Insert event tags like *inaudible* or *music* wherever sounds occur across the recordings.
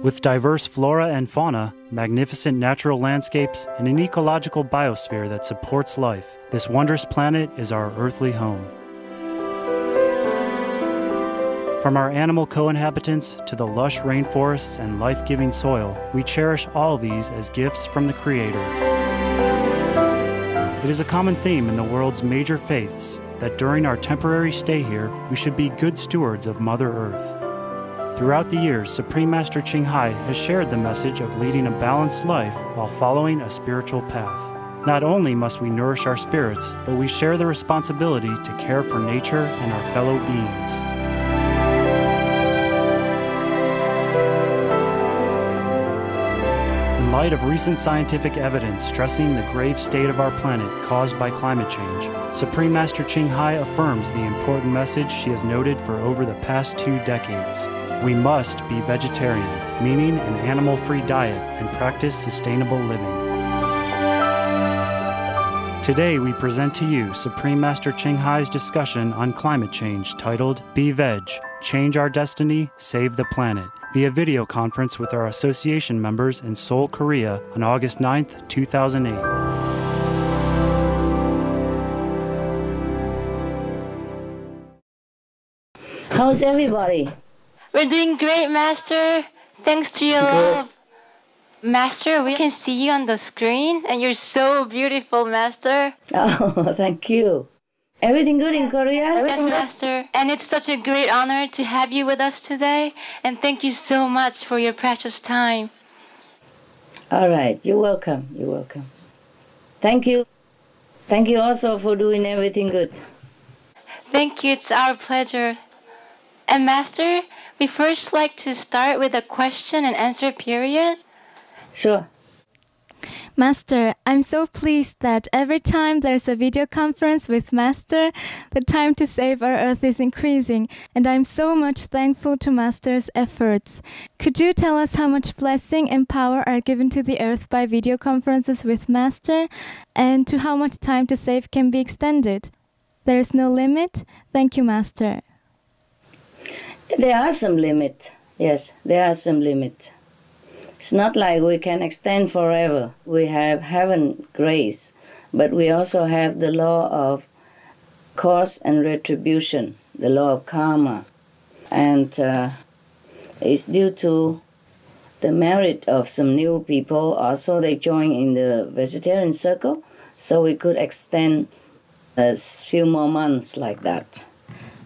With diverse flora and fauna, magnificent natural landscapes, and an ecological biosphere that supports life, this wondrous planet is our earthly home. From our animal co inhabitants to the lush rainforests and life giving soil, we cherish all these as gifts from the Creator. It is a common theme in the world's major faiths that during our temporary stay here, we should be good stewards of Mother Earth. Throughout the years, Supreme Master Ching Hai has shared the message of leading a balanced life while following a spiritual path. Not only must we nourish our spirits, but we share the responsibility to care for nature and our fellow beings. In light of recent scientific evidence stressing the grave state of our planet caused by climate change, Supreme Master Ching Hai affirms the important message she has noted for over the past two decades. We must be vegetarian, meaning an animal free diet, and practice sustainable living. Today, we present to you Supreme Master Ching Hai's discussion on climate change titled Be Veg Change Our Destiny, Save the Planet via video conference with our association members in Seoul, Korea on August 9th, 2008. How's everybody? We're doing great, Master. Thanks to your love. Master, we can see you on the screen, and you're so beautiful, Master. *laughs* Oh, thank you. Everything good in Korea? Yes, Master. And it's such a great honor to have you with us today. And thank you so much for your precious time. All right, you're welcome. You're welcome. Thank you. Thank you also for doing everything good. Thank you. It's our pleasure. And Master, we first like to start with a question and answer period. Sure. Master, I'm so pleased that every time there's a video conference with Master, the time to save our Earth is increasing, and I'm so much thankful to Master's efforts. Could you tell us how much blessing and power are given to the Earth by video conferences with Master, and to how much time to save can be extended? There is no limit. Thank you, Master. There are some limit. Yes, there are some limit. It's not like we can extend forever. We have heaven grace, but we also have the law of cause and retribution, the law of karma. And uh, it's due to the merit of some new people. Also, they joined in the vegetarian circle, so we could extend a few more months like that.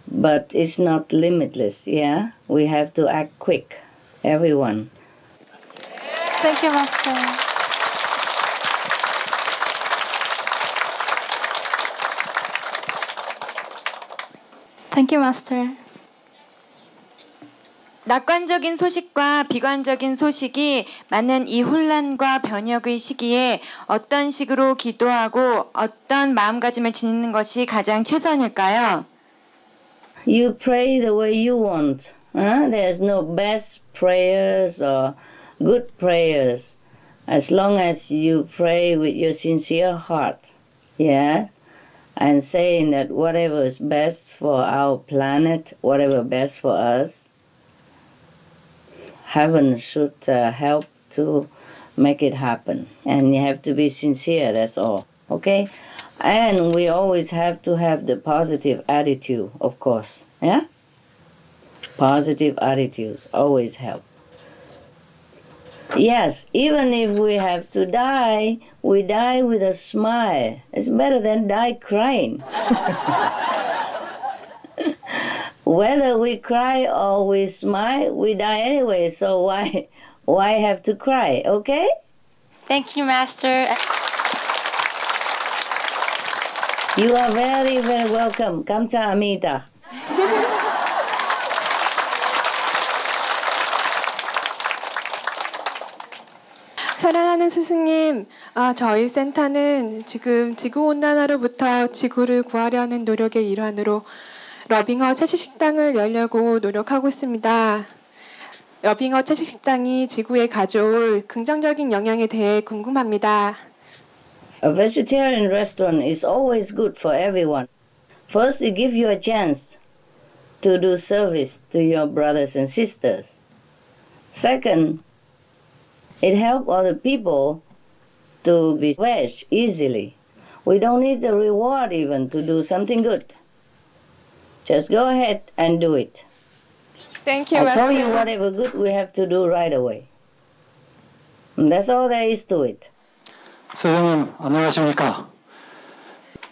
But it's not limitless, yeah? We have to act quick, everyone. Thank you, Master. Thank you, Master. 낙관적인 소식과 비관적인 소식이 많은 이 혼란과 변혁의 시기에 어떤 식으로 기도하고 어떤 마음가짐을 지니는 것이 가장 최선일까요? You pray the way you want. Huh? There's no best prayers or good prayers as long as you pray with your sincere heart. Yeah? And saying that whatever is best for our planet, whatever best for us, heaven should uh, help to make it happen. And you have to be sincere, that's all. Okay? And we always have to have the positive attitude, of course. Yeah? Positive attitudes always help. Yes, even if we have to die, we die with a smile. It's better than die crying. *laughs* Whether we cry or we smile, we die anyway, so why why have to cry, okay? Thank you, Master. You are very, very welcome. 감사합니다. 사랑하는 스승님, 아, 저희 센터는 지금 지구온난화로부터 지구를 구하려는 노력의 일환으로 러빙어 채식식당을 열려고 노력하고 있습니다. 러빙어 채식식당이 지구에 가져올 긍정적인 영향에 대해 궁금합니다. A vegetarian restaurant is always good for everyone. First, it gives you a chance to do service to your brothers and sisters. Second, it helps other people to be wedged easily. We don't need the reward even to do something good. Just go ahead and do it. Thank you, I told you whatever good we have to do right away. And that's all there is to it. 스승님 안녕하십니까?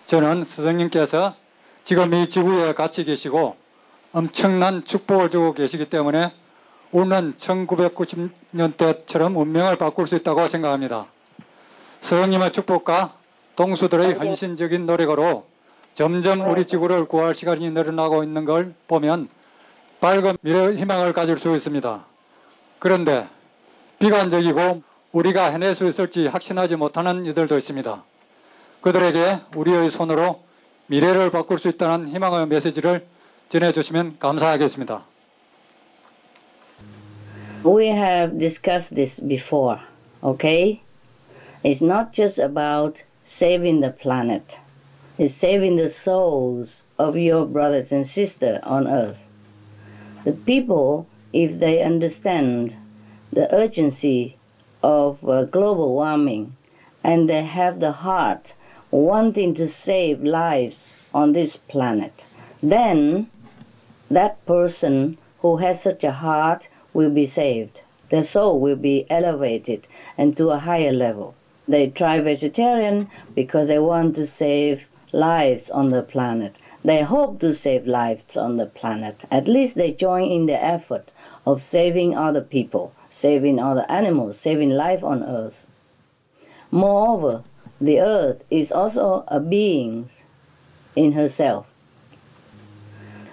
저는 스승님께서 지금 이 지구에 같이 계시고 엄청난 축복을 주고 계시기 때문에 우리는 1990년대처럼 운명을 바꿀 수 있다고 생각합니다. 스승님의 축복과 동수들의 헌신적인 노력으로 점점 우리 지구를 구할 시간이 늘어나고 있는 걸 보면 밝은 미래 희망을 가질 수 있습니다. 그런데 비관적이고 우리가 해낼 수 있을지 확신하지 못하는 이들도 있습니다. 그들에게 우리의 손으로 미래를 바꿀 수 있다는 희망의 메시지를 전해주시면 감사하겠습니다. We have discussed this before, okay? It's not just about saving the planet. It's saving the souls of your brothers and sisters on earth. The people, if they understand the urgency of uh, global warming and they have the heart wanting to save lives on this planet, then that person who has such a heart will be saved. Their soul will be elevated and to a higher level. They try vegetarian because they want to save lives on the planet. They hope to save lives on the planet. At least they join in the effort of saving other people, saving other animals, saving life on earth. Moreover, the earth is also a being in herself.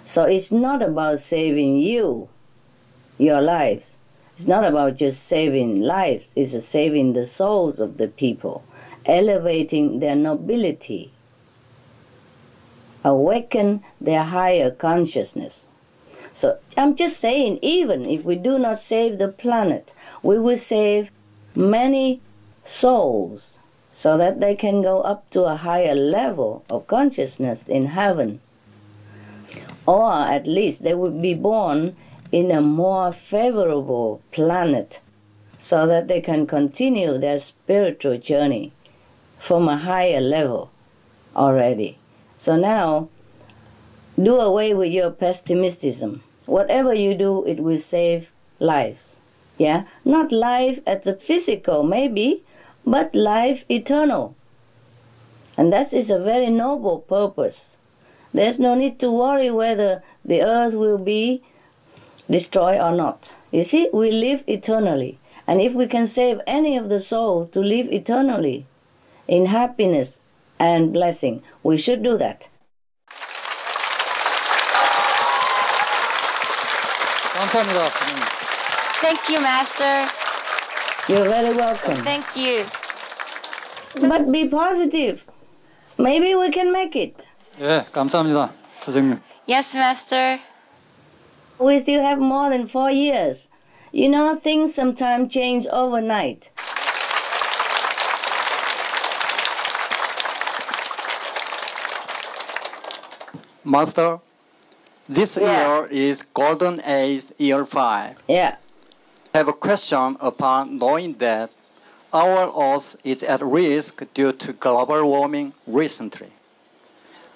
So it's not about saving you, your lives. It's not about just saving lives, it's saving the souls of the people, elevating their nobility, awaken their higher consciousness. So I'm just saying, even if we do not save the planet, we will save many souls so that they can go up to a higher level of consciousness in heaven. Or at least they will be born in a more favorable planet so that they can continue their spiritual journey from a higher level already. So now, do away with your pessimism. Whatever you do, it will save lives. Yeah? Not life as a physical, maybe, but life eternal. And that is a very noble purpose. There's no need to worry whether the earth will be destroyed or not. You see, we live eternally. And if we can save any of the soul to live eternally in happiness and blessing, we should do that. 감사합니다. 스승님. Thank you, Master. You're very welcome. Thank you. But be positive. Maybe we can make it. 예, 감사합니다. 스승님. Yes, Master. We still have more than four years. You know, things sometimes change overnight. Master, this year is Golden Age Year 5. Yeah. I have a question upon knowing that our Earth is at risk due to global warming recently.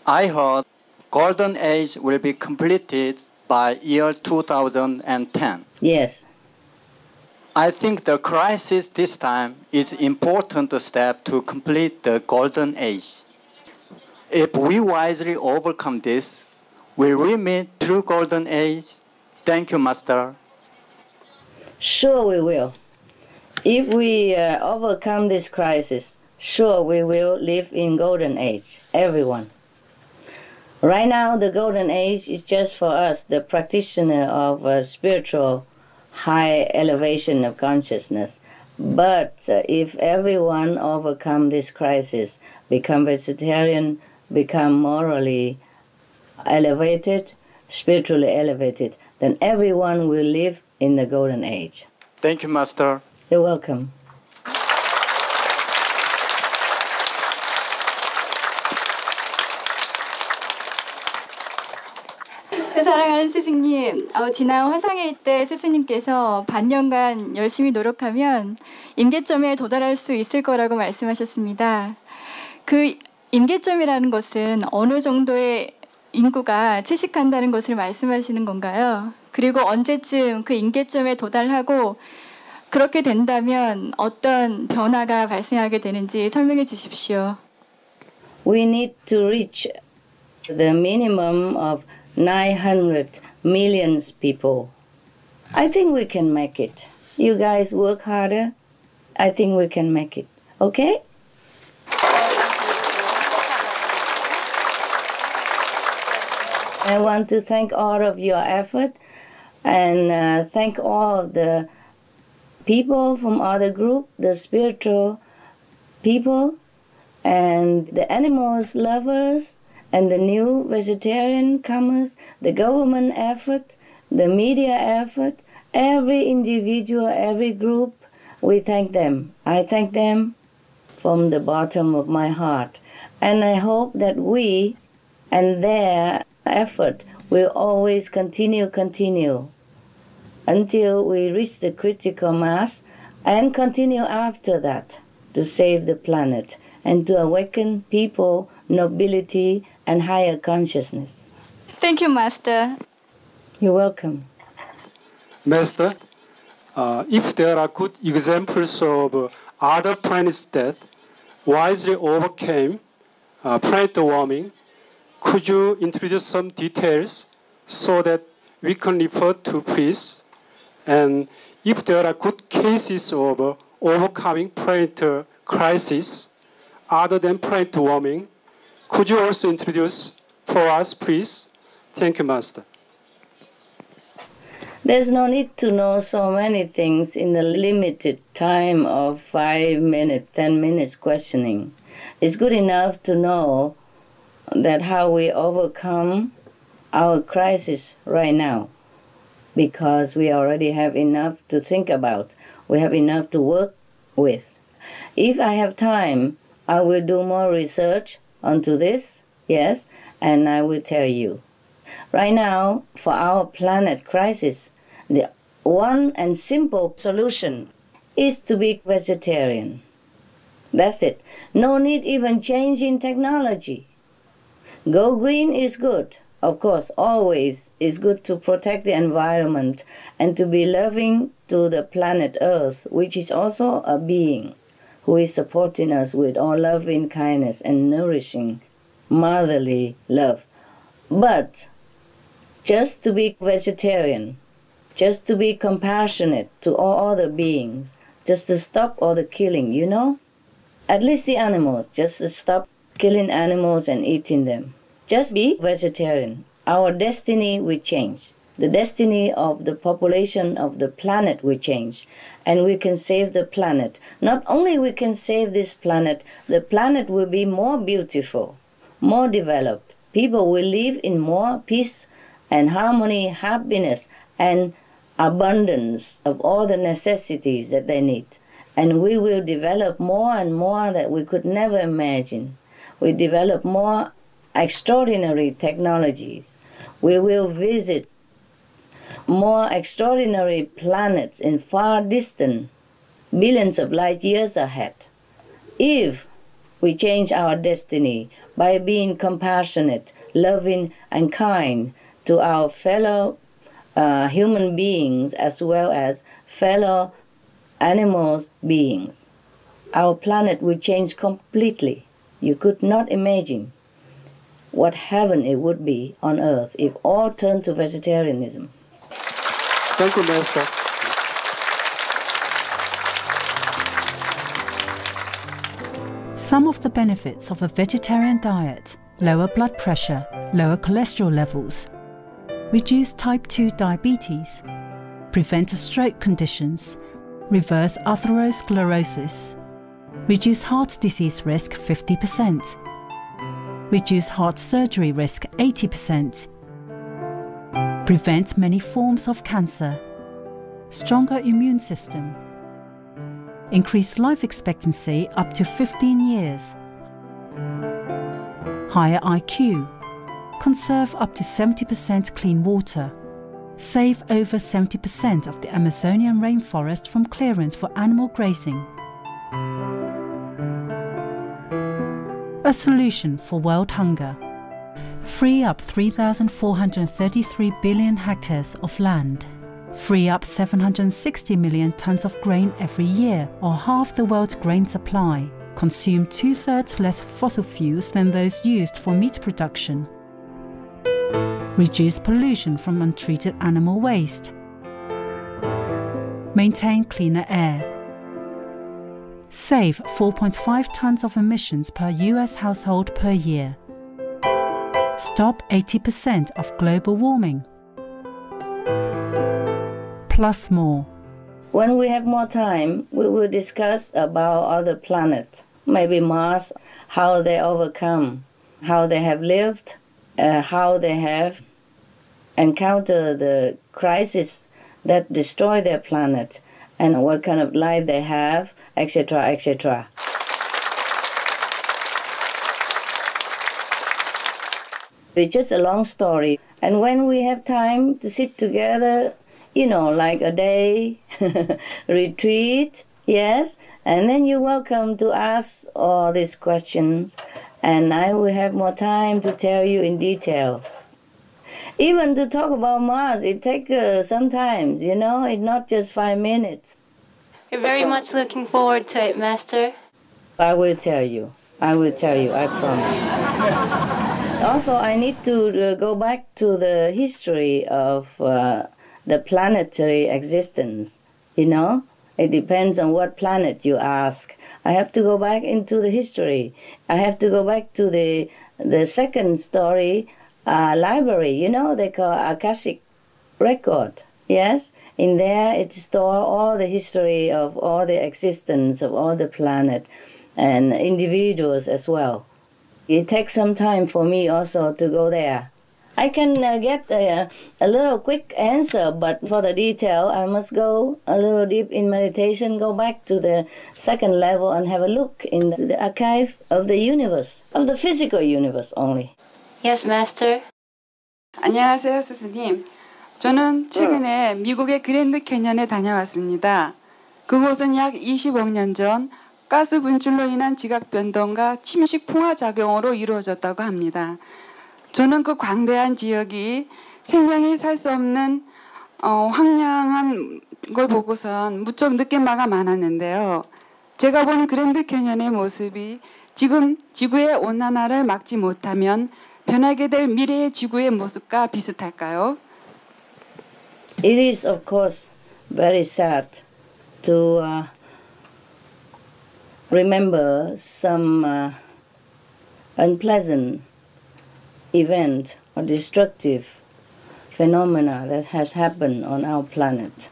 I heard Golden Age will be completed by year 2010. Yes. I think the crisis this time is important step to complete the Golden Age. If we wisely overcome this, will we meet true Golden Age? Thank you, Master. Sure, we will. If we uh, overcome this crisis, sure, we will live in golden age, everyone. Right now, the golden age is just for us, the practitioner of uh, spiritual high elevation of consciousness. But uh, if everyone overcome this crisis, become vegetarian, become morally elevated, spiritually elevated, then everyone will live in the golden age. Thank you, Master. You're welcome. 네, 사랑하는 스승님, 어, 지난 화상회의 때 스승님께서 반년간 열심히 노력하면 임계점에 도달할 수 있을 거라고 말씀하셨습니다. 그 임계점이라는 것은 어느 정도의 인구가 채식한다는 것을 말씀하시는 건가요? 그리고 언제쯤 그 임계점에 도달하고 그렇게 된다면 어떤 변화가 발생하게 되는지 설명해 주십시오. We need to reach the minimum of 900 millions people. I think we can make it. You guys work harder. I think we can make it. Okay? I want to thank all of your effort and uh, thank all the people from other group, the spiritual people, and the animals lovers, and the new vegetarian comers, the government effort, the media effort, every individual, every group, we thank them. I thank them from the bottom of my heart. And I hope that we and their effort will always continue, continue until we reach the critical mass and continue after that to save the planet and to awaken people, nobility, and higher consciousness. Thank you, Master. You're welcome. Master, uh, if there are good examples of uh, other planets that wisely overcame uh, planet warming, could you introduce some details so that we can refer to please? And if there are good cases of overcoming planet crisis other than planet warming, could you also introduce for us, please? Thank you, Master. There's no need to know so many things in the limited time of five minutes, ten minutes questioning. It's good enough to know that how we overcome our crisis right now because we already have enough to think about. We have enough to work with. If I have time, I will do more research onto this, yes, and I will tell you. Right now, for our planet crisis, the one and simple solution is to be vegetarian. That's it. No need even changing technology. Go green is good. Of course, always is good to protect the environment and to be loving to the planet Earth, which is also a being who is supporting us with all loving kindness and nourishing motherly love. But just to be vegetarian, just to be compassionate to all other beings, just to stop all the killing, you know? At least the animals, just to stop killing animals and eating them. Just be vegetarian. Our destiny will change. The destiny of the population of the planet will change. And we can save the planet. Not only we can save this planet, the planet will be more beautiful, more developed. People will live in more peace and harmony, happiness, and abundance of all the necessities that they need. And we will develop more and more that we could never imagine. We develop more extraordinary technologies. We will visit more extraordinary planets in far distant, billions of light years ahead. If we change our destiny by being compassionate, loving, and kind to our fellow uh, human beings as well as fellow animals beings. Our planet will change completely. You could not imagine what heaven it would be on earth if all turned to vegetarianism. Thank you, Master. Some of the benefits of a vegetarian diet lower blood pressure, lower cholesterol levels, reduce type 2 diabetes, prevent stroke conditions, reverse atherosclerosis, reduce heart disease risk 50%, reduce heart surgery risk 80%, prevent many forms of cancer, stronger immune system, increase life expectancy up to 15 years, higher IQ, conserve up to 70% clean water, save over 70% of the Amazonian rainforest from clearance for animal grazing. A solution for world hunger. Free up 3,433 billion hectares of land. Free up 760 million tons of grain every year, or half the world's grain supply. Consume two thirds less fossil fuels than those used for meat production reduce pollution from untreated animal waste, maintain cleaner air, save 4.5 tons of emissions per US household per year, stop 80% of global warming, plus more. When we have more time, we will discuss about other planets, maybe Mars, how they overcome, how they have lived, uh, how they have encountered the crisis that destroy their planet and what kind of life they have, etc., etc. It's just a long story. And when we have time to sit together, you know, like a day *laughs* retreat, yes, and then you're welcome to ask all these questions and I will have more time to tell you in detail. Even to talk about Mars, it takes uh, some time, you know, it's not just five minutes. We're very much looking forward to it, Master. I will tell you. I will tell you, I promise. also, I need to uh, go back to the history of uh, the planetary existence, you know? It depends on what planet you ask. I have to go back into the history. I have to go back to the the second story uh, library. You know, they call Akashic record. Yes, in there it store all the history of all the existence of all the planet and individuals as well. It takes some time for me also to go there I can uh, get a, a little quick answer, but for the detail, I must go a little deep in meditation, go back to the second level and have a look in the, the archive of the universe, of the physical universe only. Yes, Master. 안녕하세요, 스승님. 저는 최근에 미국의 그랜드 캐년에 다녀왔습니다. 그곳은 약 20억 년전 가스 분출로 인한 지각 변동과 침식 풍화 작용으로 이루어졌다고 합니다. 저는 그 광대한 지역이 생명이 살 수 없는 어, 황량한 걸 보고선 무척 느낀바가 많았는데요. 제가 본 그랜드 캐년의 모습이 지금 지구의 온난화를 막지 못하면 변하게 될 미래의 지구의 모습과 비슷할까요? It is of course very sad to uh, remember some uh, unpleasant event or destructive phenomena that has happened on our planet.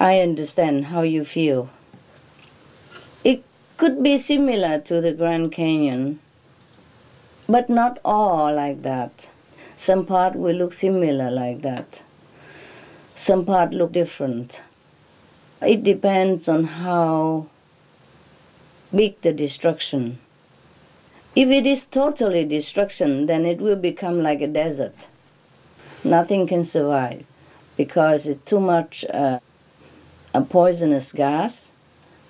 I understand how you feel. It could be similar to the Grand Canyon, but not all like that. Some part will look similar like that. Some part look different. It depends on how big the destruction if it is totally destruction, then it will become like a desert. Nothing can survive because it's too much uh, a poisonous gas.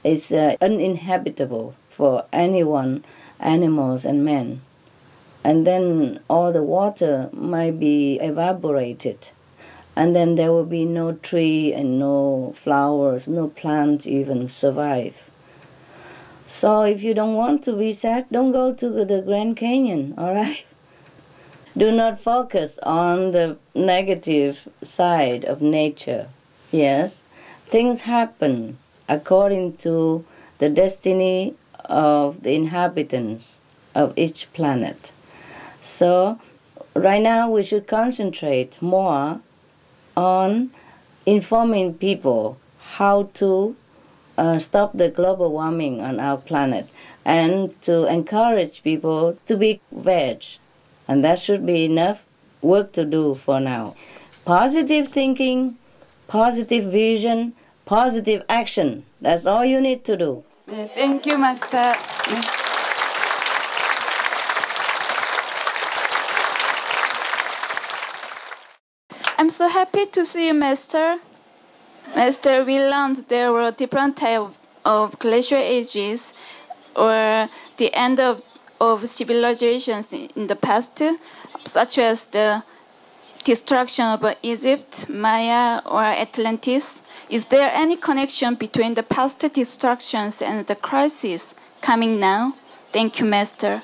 It's uh, uninhabitable for anyone, animals and men. And then all the water might be evaporated. And then there will be no tree and no flowers, no plants even survive. So if you don't want to be sad, don't go to the Grand Canyon, *laughs* all right? Do not focus on the negative side of nature. Yes, things happen according to the destiny of the inhabitants of each planet. So, right now we should concentrate more on informing people how to uh, stop the global warming on our planet and to encourage people to be veg. And that should be enough work to do for now. Positive thinking, positive vision, positive action. That's all you need to do. thank you, Master. I'm so happy to see you, Master. Master, we learned there were different types of glacial ages or the end of, of civilizations in the past, such as the destruction of Egypt, Maya, or Atlantis. Is there any connection between the past destructions and the crisis coming now? Thank you, Master.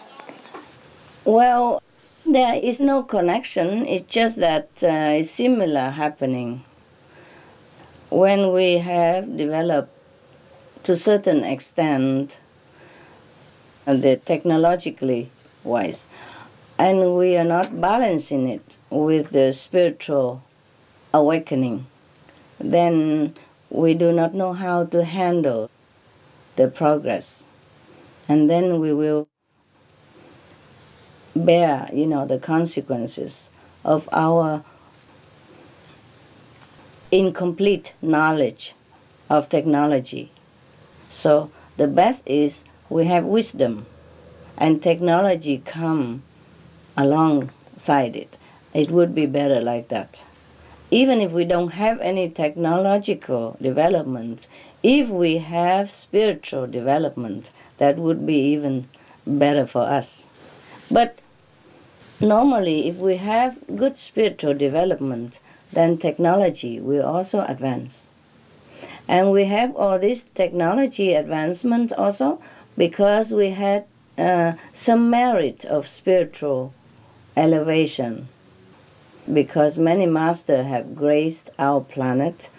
Well, there is no connection. It's just that uh, it's similar happening. When we have developed to certain extent uh, the technologically wise, and we are not balancing it with the spiritual awakening, then we do not know how to handle the progress. And then we will bear, you know, the consequences of our incomplete knowledge of technology. So the best is we have wisdom and technology come alongside it. It would be better like that. Even if we don't have any technological development, if we have spiritual development, that would be even better for us. But normally, if we have good spiritual development, then technology will also advance. And we have all this technology advancement also because we had uh, some merit of spiritual elevation. Because many masters have graced our planet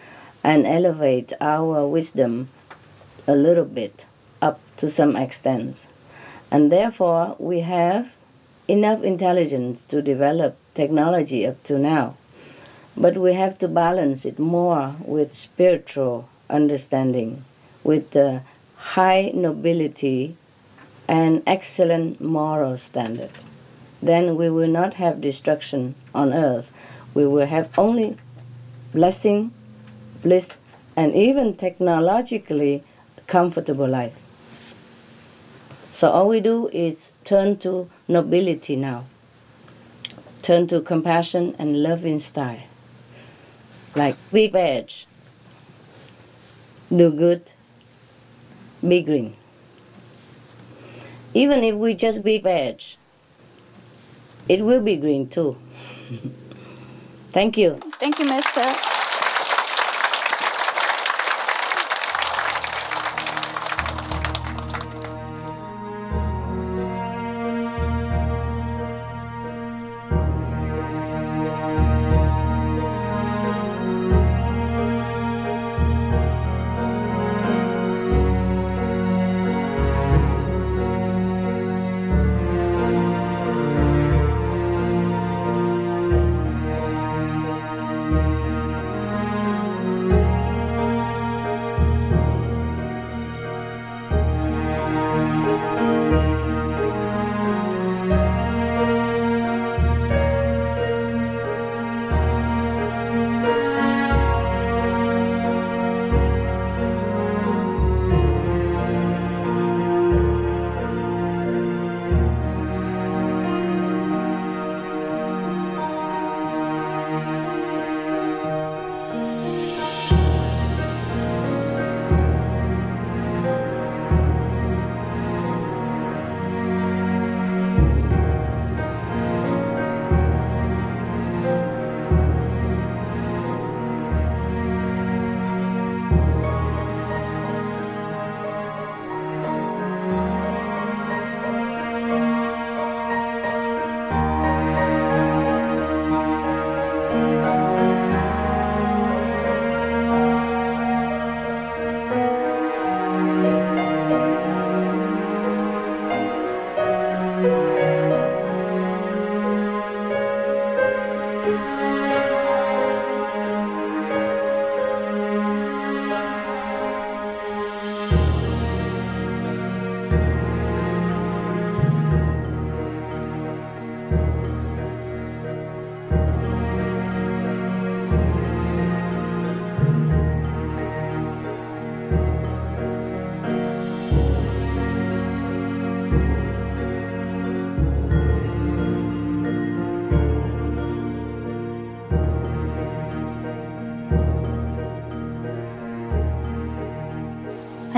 and elevate our wisdom a little bit up to some extent. And therefore, we have enough intelligence to develop technology up to now. But we have to balance it more with spiritual understanding, with the high nobility and excellent moral standard. Then we will not have destruction on earth. We will have only blessing, bliss, and even technologically comfortable life. So all we do is turn to nobility now. Turn to compassion and loving style. Like big veg. Do good. Be green. Even if we just be veg, it will be green too. *laughs* Thank you. Thank you, Master.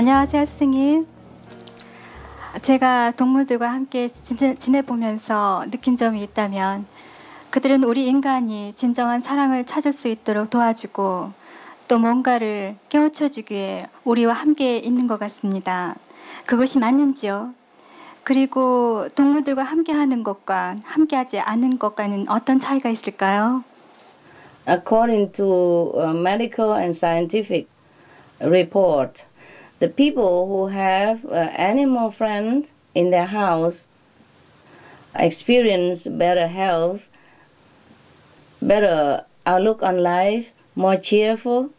안녕하세요, 스승님. 제가 동물들과 함께 지내, 보면서 느낀 점이 있다면 그들은 우리 인간이 진정한 사랑을 찾을 수 있도록 도와주고 또 뭔가를 깨우쳐 주기에 우리와 함께 있는 것 같습니다. 그것이 맞는지요? 그리고 동물들과 함께 하는 것과 함께 하지 않은 것과는 어떤 차이가 있을까요? According to medical and scientific report, the people who have animal friends in their house experience better health, better outlook on life, more cheerful,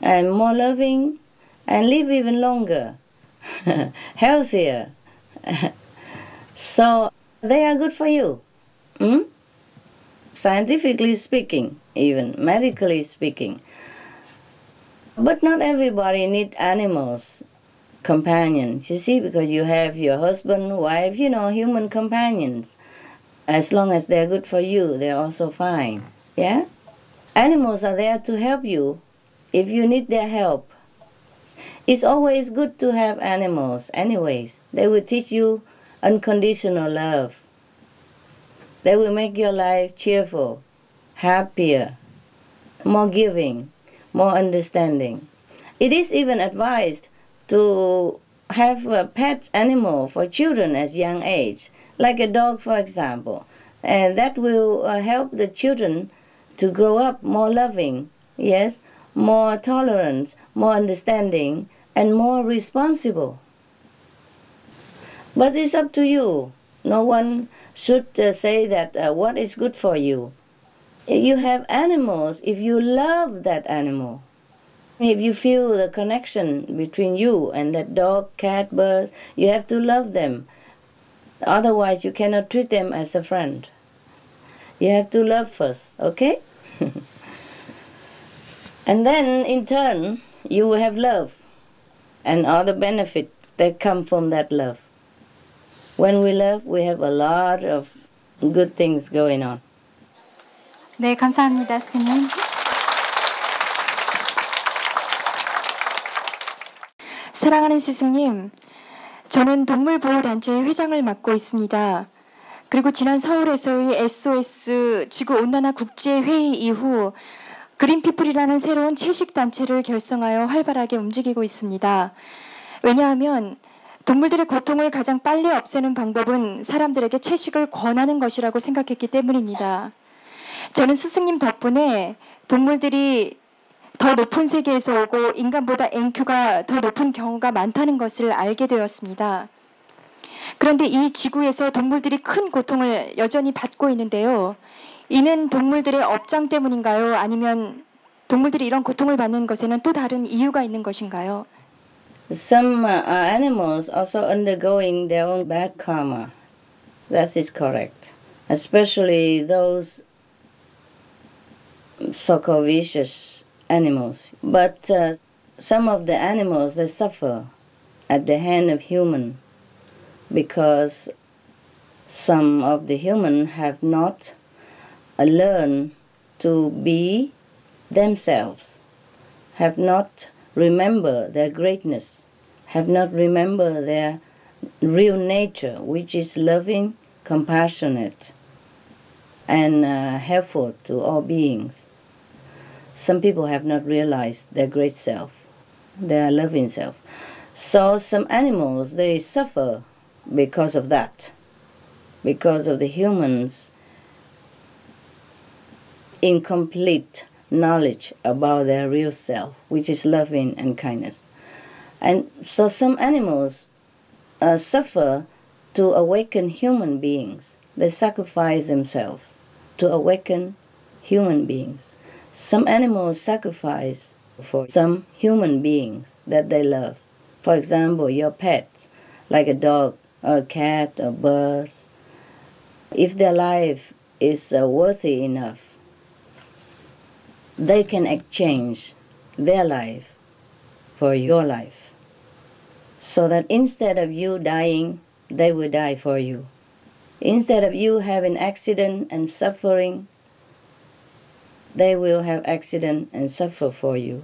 and more loving, and live even longer, *laughs* healthier. so they are good for you. Hmm? Scientifically speaking, even medically speaking. But not everybody need animals, companions, you see, because you have your husband, wife, you know, human companions. As long as they're good for you, they're also fine. Yeah? Animals are there to help you if you need their help. It's always good to have animals, anyways. They will teach you unconditional love. They will make your life cheerful, happier, more giving more understanding. It is even advised to have a pet animal for children at young age, like a dog, for example, and that will uh, help the children to grow up more loving, yes, more tolerant, more understanding, and more responsible. But it's up to you. No one should uh, say that uh, what is good for you you have animals if you love that animal. If you feel the connection between you and that dog, cat, bird, you have to love them. Otherwise, you cannot treat them as a friend. You have to love first, okay? *laughs* and then, in turn, you will have love and other benefits that come from that love. When we love, we have a lot of good things going on. 네, 감사합니다, 스님. 사랑하는 스승님, 저는 동물보호단체의 회장을 맡고 있습니다. 그리고 지난 서울에서의 SOS 지구온난화 국제회의 이후 그린피플이라는 새로운 채식단체를 결성하여 활발하게 움직이고 있습니다. 왜냐하면 동물들의 고통을 가장 빨리 없애는 방법은 사람들에게 채식을 권하는 것이라고 생각했기 때문입니다. 저는 스승님 덕분에 동물들이 더 높은 세계에서 오고 인간보다 NQ가 더 높은 경우가 많다는 것을 알게 되었습니다. 그런데 이 지구에서 동물들이 큰 고통을 여전히 받고 있는데요. 이는 동물들의 업장 때문인가요? 아니면 동물들이 이런 고통을 받는 것에는 또 다른 이유가 있는 것인가요? Some uh, animals also undergoing their own bad karma. That is correct. Especially those so-called vicious animals. But uh, some of the animals they suffer at the hand of human because some of the human have not uh, learned to be themselves, have not remember their greatness, have not remember their real nature, which is loving, compassionate, and uh, helpful to all beings. Some people have not realized their great self, their loving self. So some animals they suffer because of that, because of the humans' incomplete knowledge about their real self, which is loving and kindness. And so some animals uh, suffer to awaken human beings. They sacrifice themselves to awaken human beings. Some animals sacrifice for some human beings that they love. For example, your pets, like a dog, a cat, a bird. If their life is uh, worthy enough, they can exchange their life for your life. So that instead of you dying, they will die for you. Instead of you having accident and suffering, they will have accident and suffer for you.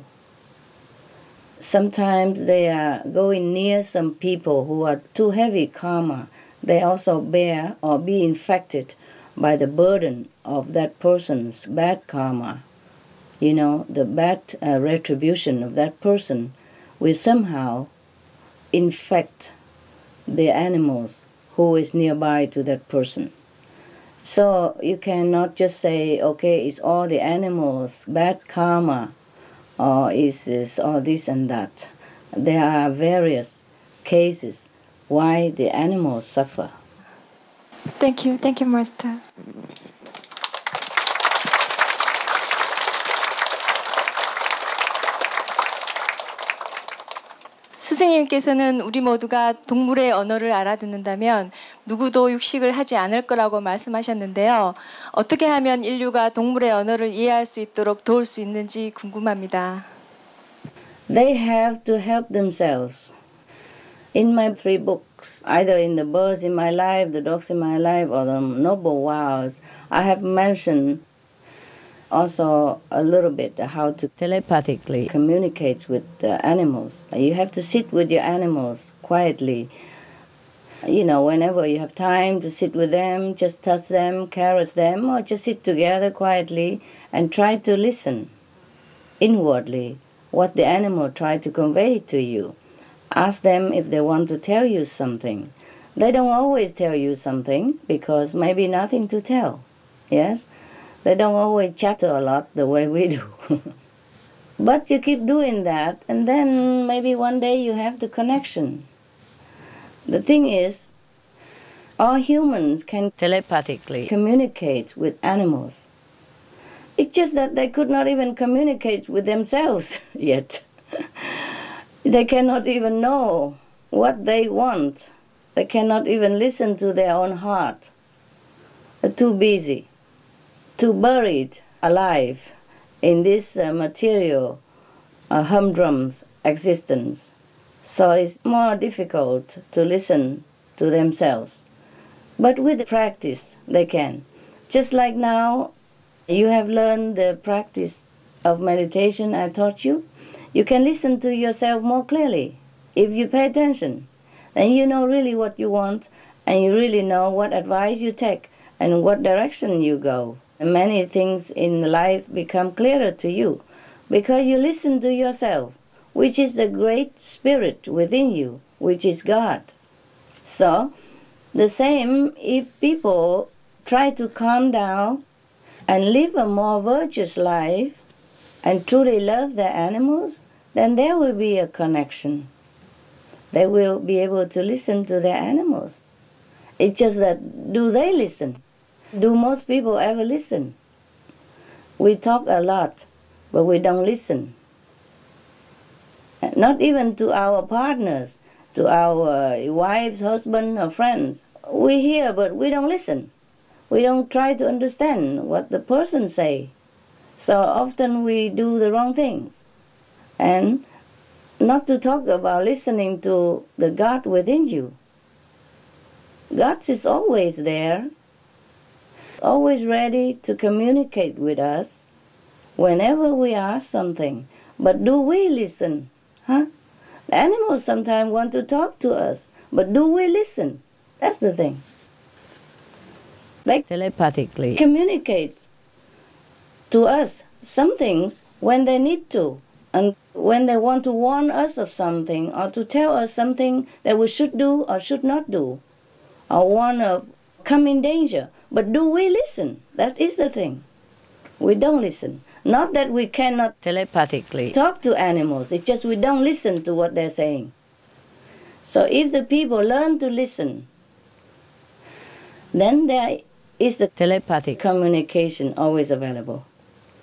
sometimes they are going near some people who are too heavy karma. They also bear or be infected by the burden of that person's bad karma. You know, the bad uh, retribution of that person will somehow infect the animals who is nearby to that person. So you cannot just say, okay, it's all the animals, bad karma, or is this or this and that. There are various cases why the animals suffer. Thank you. Thank you, Master. 스승님께서는 우리 모두가 동물의 언어를 알아듣는다면 누구도 육식을 하지 않을 거라고 말씀하셨는데요. 어떻게 하면 인류가 동물의 언어를 이해할 수 있도록 도울 수 있는지 궁금합니다. They have to help themselves. In my three books, either in the birds in my life, the dogs in my life, or the noble vows, I have mentioned also a little bit how to telepathically communicate with the animals. You have to sit with your animals quietly. You know, whenever you have time to sit with them, just touch them, caress them, or just sit together quietly and try to listen inwardly what the animal tried to convey to you. Ask them if they want to tell you something. They don't always tell you something because maybe nothing to tell. Yes? They don't always chatter a lot the way we do. *laughs* but you keep doing that, and then maybe one day you have the connection. The thing is, all humans can telepathically communicate with animals. It's just that they could not even communicate with themselves *laughs* yet. they cannot even know what they want. They cannot even listen to their own heart. They're too busy, too buried alive in this uh, material uh, humdrum's existence. So it's more difficult to listen to themselves. But with the practice, they can. Just like now, you have learned the practice of meditation I taught you. You can listen to yourself more clearly if you pay attention. Then you know really what you want and you really know what advice you take and what direction you go. Many things in life become clearer to you because you listen to yourself, which is the great spirit within you, which is God. So, the same if people try to calm down and live a more virtuous life and truly love their animals, then there will be a connection. They will be able to listen to their animals. It's just that do they listen? Do most people ever listen? We talk a lot, but we don't listen. Uh, not even to our partners, to our uh, wives, husband, or friends. We hear, but we don't listen. We don't try to understand what the person say. So often we do the wrong things. And not to talk about listening to the God within you. God is always there, always ready to communicate with us whenever we ask something. But do we listen? Huh? The animals sometimes want to talk to us, but do we listen? That's the thing. Like telepathically communicate to us some things when they need to, and when they want to warn us of something or to tell us something that we should do or should not do, or warn of come in danger. But do we listen? That is the thing. We don't listen. Not that we cannot telepathically talk to animals, it's just we don't listen to what they're saying. So if the people learn to listen, then there is the telepathic communication always available.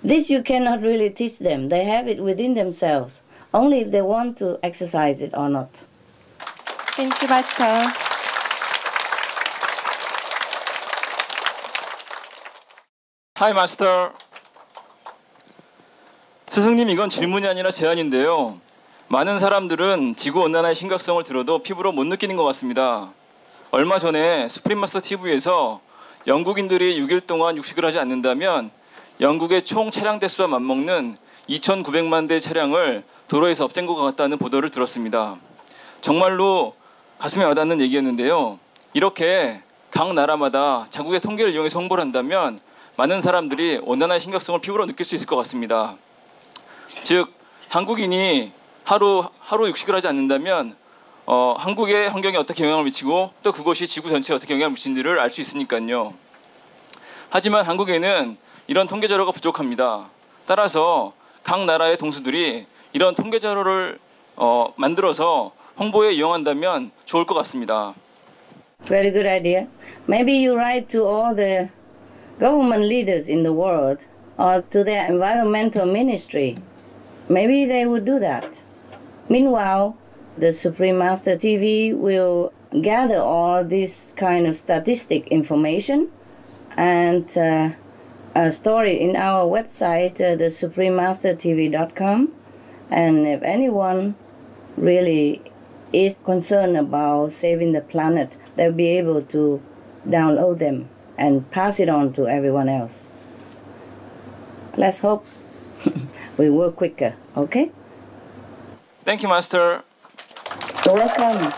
This you cannot really teach them. They have it within themselves, only if they want to exercise it or not. Thank you, Master. Hi, Master. 스승님, 이건 질문이 아니라 제안인데요. 많은 사람들은 지구 온난화의 심각성을 들어도 피부로 못 느끼는 것 같습니다. 얼마 전에 수프림 마스터 TV에서 영국인들이 6일 동안 육식을 하지 않는다면 영국의 총 차량 대수와 맞먹는 2,900만 대 차량을 도로에서 없앤 것 같다는 보도를 들었습니다. 정말로 가슴에 와닿는 얘기였는데요. 이렇게 각 나라마다 자국의 통계를 이용해서 홍보를 한다면 많은 사람들이 온난화의 심각성을 피부로 느낄 수 있을 것 같습니다. 즉 한국인이 하루 하루 육식을 하지 않는다면 어, 한국의 환경에 어떻게 영향을 미치고 또 그것이 지구 전체에 어떻게 영향을 미치는지를 알 수 있으니까요. 하지만 한국에는 이런 통계 자료가 부족합니다. 따라서 각 나라의 동수들이 이런 통계 자료를 어, 만들어서 홍보에 이용한다면 좋을 것 같습니다. Very good idea. Maybe you write to all the government leaders in the world or to their environmental ministry. Maybe they would do that. Meanwhile, the Supreme Master TV will gather all this kind of statistic information and uh, store it in our website, uh, the suprememastertv.com. And if anyone really is concerned about saving the planet, they'll be able to download them and pass it on to everyone else. Let's hope we work quicker, okay? Thank you, Master. You're welcome.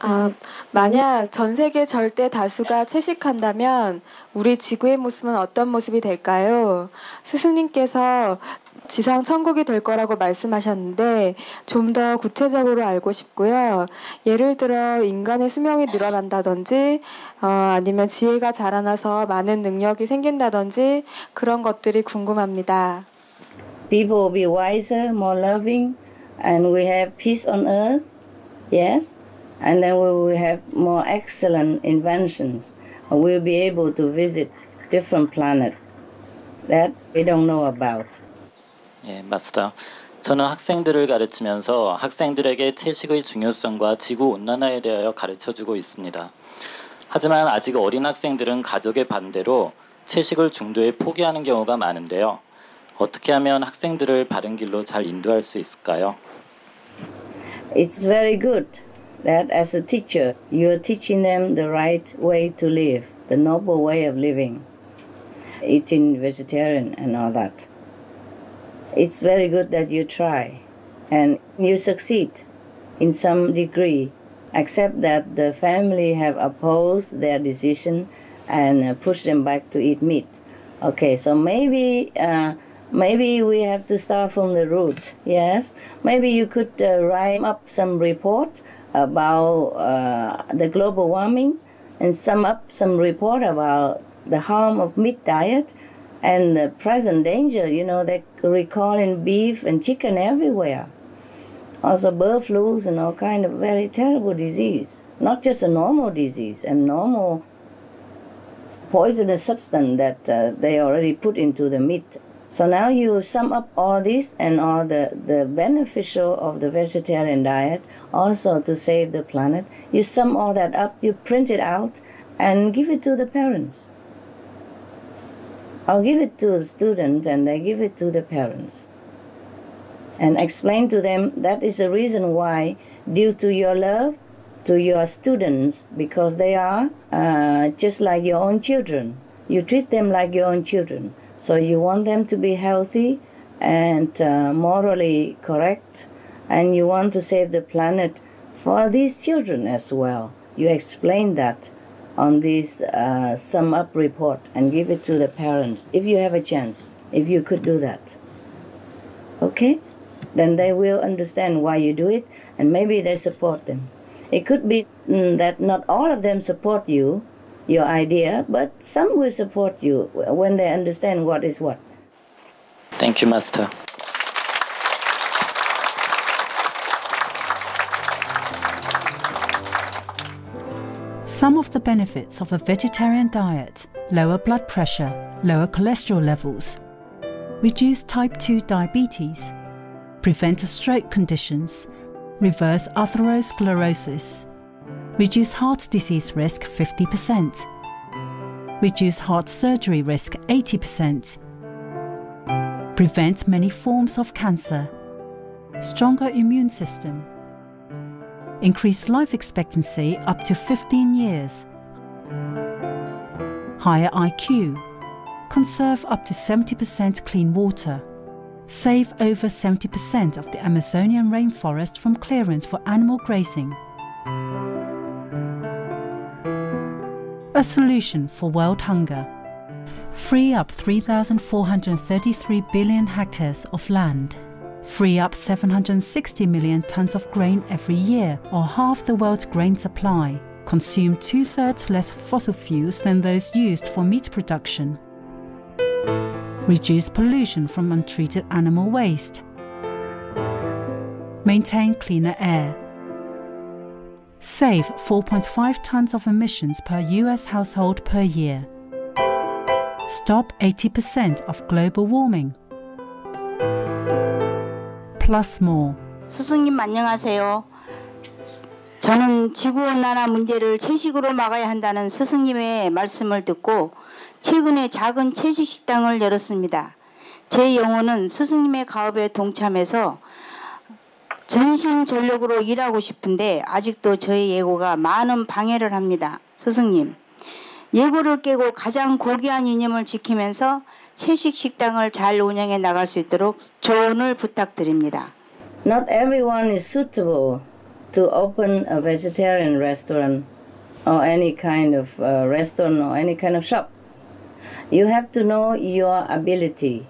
아, 만약 전 세계 절대 다수가 채식한다면 우리 지구의 모습은 어떤 모습이 될까요? 스승님께서 지상 천국이 될 거라고 말씀하셨는데 좀 더 구체적으로 알고 싶고요. 예를 들어 인간의 수명이 늘어난다든지 어, 아니면 지혜가 자라나서 많은 능력이 생긴다든지 그런 것들이 궁금합니다. People will be wiser, more loving, and we have peace on earth. Yes. And then we will have more excellent inventions. We'll be able to visit different planets that we don't know about. 예, 마스터. 저는 학생들을 가르치면서 학생들에게 채식의 중요성과 지구 온난화에 대하여 가르쳐 주고 있습니다. 하지만 아직 어린 학생들은 가족의 반대로 채식을 중도에 포기하는 경우가 많은데요. 어떻게 하면 학생들을 바른 길로 잘 인도할 수 있을까요? It's very good that as a teacher you're teaching them the right way to live, the noble way of living, eating vegetarian and all that. It's very good that you try and you succeed in some degree, except that the family have opposed their decision and uh, pushed them back to eat meat. Okay, so maybe uh, maybe we have to start from the root. Yes, maybe you could uh, write up some report about uh, the global warming and sum up some report about the harm of meat diet and the present danger. You know, they're recalling beef and chicken everywhere. Also bird flus and all kind of very terrible disease. Not just a normal disease, a normal poisonous substance that uh, they already put into the meat. So now you sum up all this and all the, the beneficial of the vegetarian diet, also to save the planet. You sum all that up, you print it out, and give it to the parents. I'll give it to the students and they give it to the parents. And explain to them that is the reason why, due to your love to your students, because they are uh, just like your own children. You treat them like your own children. So you want them to be healthy and uh, morally correct, and you want to save the planet for these children as well. You explain that on this uh, sum up report and give it to the parents if you have a chance, if you could do that. Okay? Then they will understand why you do it and maybe they support them. It could be mm, that not all of them support you, your idea, but some will support you when they understand what is what. Thank you, Master. Some of the benefits of a vegetarian diet lower blood pressure, lower cholesterol levels, reduce type 2 diabetes, prevent stroke conditions, reverse atherosclerosis, reduce heart disease risk 50%, reduce heart surgery risk 80%, prevent many forms of cancer, stronger immune system, increase life expectancy up to 15 years, higher IQ, conserve up to 70% clean water, save over 70% of the Amazonian rainforest from clearance for animal grazing. A solution for world hunger. Free up 3,433 billion hectares of land. Free up 760 million tons of grain every year, or half the world's grain supply. Consume two thirds less fossil fuels than those used for meat production. Reduce pollution from untreated animal waste. Maintain cleaner air. Save 4.5 tons of emissions per US household per year. Stop 80% of global warming. Plus. 스승님 안녕하세요. 저는 지구온난화 문제를 채식으로 막아야 한다는 스승님의 말씀을 듣고 최근에 작은 채식 식당을 열었습니다. 제 영혼은 스승님의 가업에 동참해서 전심 전력으로 일하고 싶은데 아직도 저의 예고가 많은 방해를 합니다. 스승님, 예고를 깨고 가장 고귀한 이념을 지키면서 채식 식당을 잘 운영해 나갈 수 있도록 조언을 부탁드립니다. Not everyone is suitable to open a vegetarian restaurant or any kind of uh, restaurant or any kind of shop. You have to know your ability.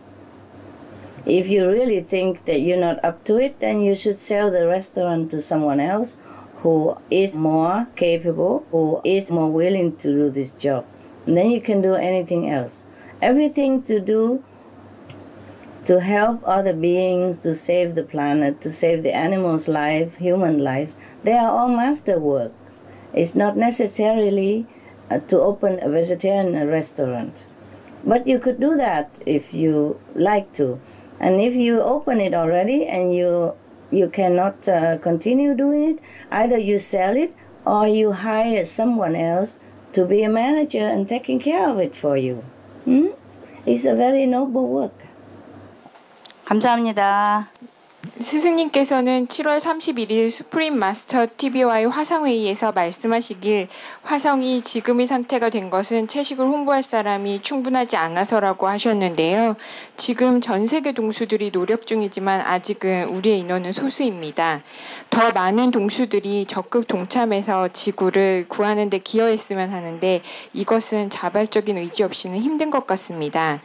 If you really think that you're not up to it, then you should sell the restaurant to someone else who is more capable, who is more willing to do this job. And then you can do anything else. Everything to do to help other beings, to save the planet, to save the animals' life, human lives, they are all master works. It's not necessarily uh, to open a vegetarian restaurant. But you could do that if you like to. And if you open it already and you you cannot uh, continue doing it, either you sell it or you hire someone else to be a manager and taking care of it for you. Hmm? It's a very noble work. 감사합니다. 스승님께서는 7월 31일 수프림 마스터 TV와의 화상회의에서 말씀하시길 화성이 지금의 상태가 된 것은 채식을 홍보할 사람이 충분하지 않아서라고 하셨는데요. 지금 전 세계 동수들이 노력 중이지만 아직은 우리의 인원은 소수입니다. 더 많은 동수들이 적극 동참해서 지구를 구하는 데 기여했으면 하는데 이것은 자발적인 의지 없이는 힘든 것 같습니다.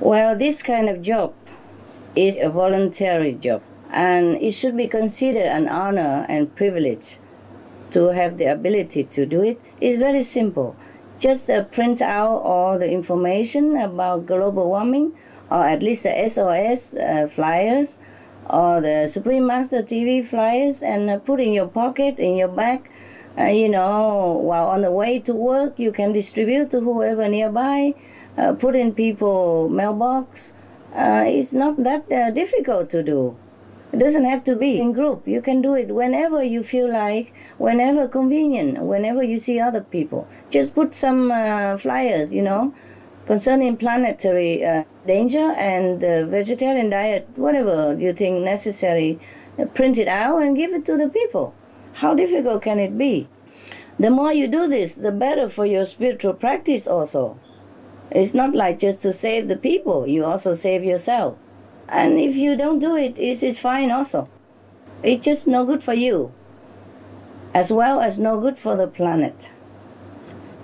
Well, this kind of job is a voluntary job and it should be considered an honor and privilege to have the ability to do it. It's very simple. Just uh, print out all the information about global warming or at least the SOS uh, flyers or the Supreme Master TV flyers and uh, put in your pocket, in your bag. Uh, you know, while on the way to work, you can distribute to whoever nearby, uh, put in people mailbox, uh, it's not that uh, difficult to do. It doesn't have to be in group. You can do it whenever you feel like, whenever convenient, whenever you see other people. Just put some uh, flyers, you know, concerning planetary uh, danger and the vegetarian diet, whatever you think necessary. uh, Print it out and give it to the people. How difficult can it be? The more you do this, the better for your spiritual practice also. It's not like just to save the people, you also save yourself. And if you don't do it, it's, it's fine also. It's just no good for you, as well as no good for the planet.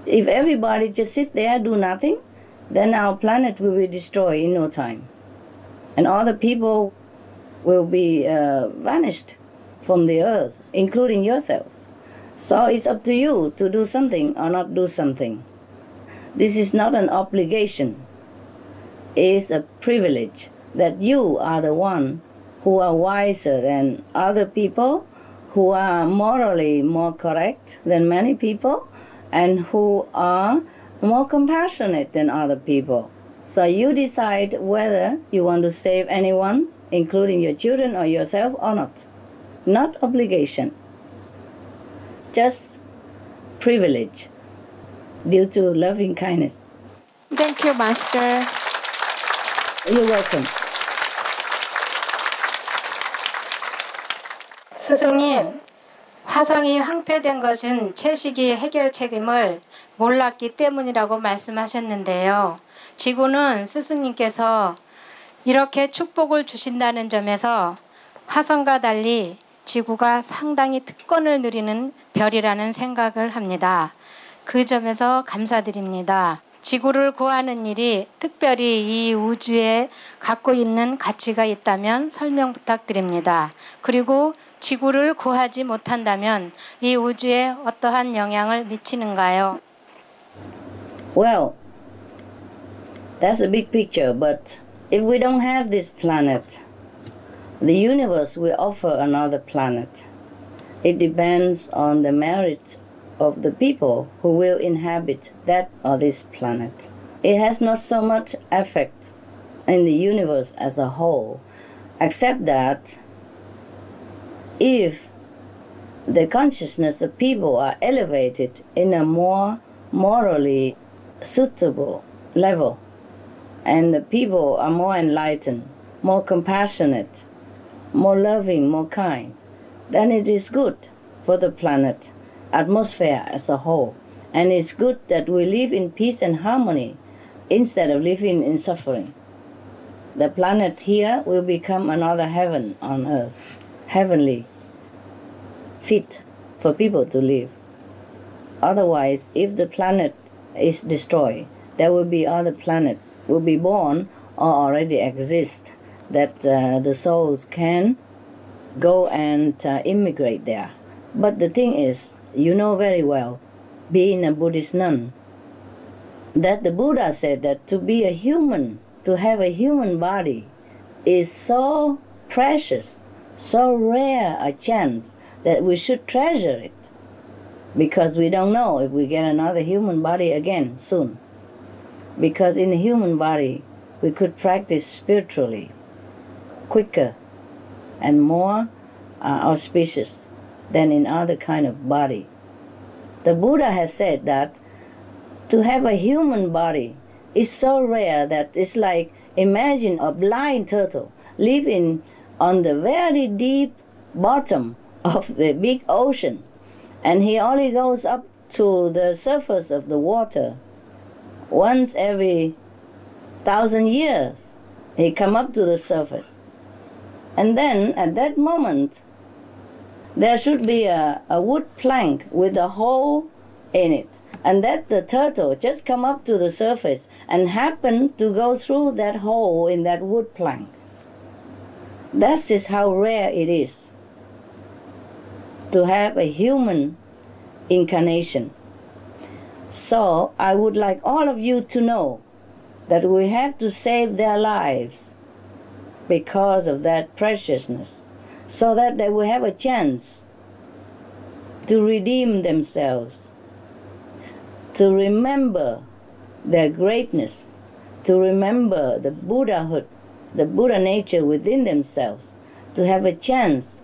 If everybody just sit there, do nothing, then our planet will be destroyed in no time. And all the people will be uh, vanished from the earth, including yourselves. So it's up to you to do something or not do something. This is not an obligation. It's a privilege that you are the one who are wiser than other people, who are morally more correct than many people, and who are more compassionate than other people. So you decide whether you want to save anyone, including your children or yourself, or not. Not obligation. Just privilege due to loving kindness. Thank you, Master. You're welcome. 스승님, 화성이 황폐된 것은 채식이 해결 책임을 몰랐기 때문이라고 말씀하셨는데요. 지구는 스승님께서 이렇게 축복을 주신다는 점에서 화성과 달리 지구가 상당히 특권을 누리는 별이라는 생각을 합니다. 그 점에서 감사드립니다. 지구를 구하는 일이 특별히 이 우주에 갖고 있는 가치가 있다면 설명 부탁드립니다. 그리고 지구를 구하지 못한다면 이 우주에 어떠한 영향을 미치는가요? Well, that's a big picture, but if we don't have this planet, the universe will offer another planet. It depends on the merit of the people who will inhabit that or this planet. It has not so much effect in the universe as a whole, except that if the consciousness of people are elevated in a more morally suitable level, and the people are more enlightened, more compassionate, more loving, more kind, then it is good for the planet atmosphere as a whole. And it's good that we live in peace and harmony instead of living in suffering. The planet here will become another heaven on earth, heavenly, fit for people to live. Otherwise, if the planet is destroyed, there will be other planet will be born or already exist that uh, the souls can go and uh, immigrate there. But the thing is, you know very well, being a Buddhist nun, that the Buddha said that to be a human, to have a human body, is so precious, so rare a chance that we should treasure it. Because we don't know if we get another human body again soon. Because in the human body, we could practice spiritually quicker and more uh, auspicious than in other kind of body. The Buddha has said that to have a human body is so rare that it's like imagine a blind turtle living on the very deep bottom of the big ocean and he only goes up to the surface of the water once every thousand years he come up to the surface and then at that moment there should be a, a wood plank with a hole in it and that the turtle just come up to the surface and happen to go through that hole in that wood plank. That is how rare it is to have a human incarnation. So i would like all of you to know that we have to save their lives because of that preciousness so that they will have a chance to redeem themselves, to remember their greatness, to remember the Buddhahood, the Buddha nature within themselves, to have a chance